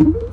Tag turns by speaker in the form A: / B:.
A: Thank you.